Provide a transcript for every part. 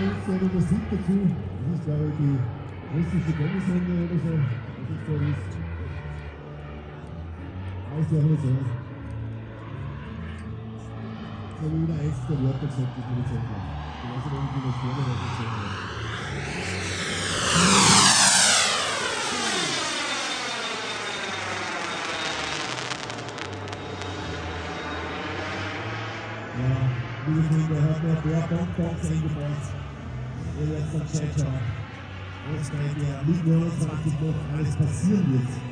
jetzt eine Musik dazu. Das ist, glaube ich, die russische Gottesrunde oder so. Was jetzt da ist. Weiß ich auch nicht so. Ich habe wieder extra Wörter gesagt, ich nicht sagen kann. Ich weiß nicht, irgendwie was vorne was sagen kann. Ja, liebe Kinder, hört mal, der Bonbons eingebaut. Werdet dann Ciao, ciao. Was meint ihr? Mitte 29 noch alles passieren wird.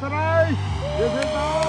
Sarai! Desenhar!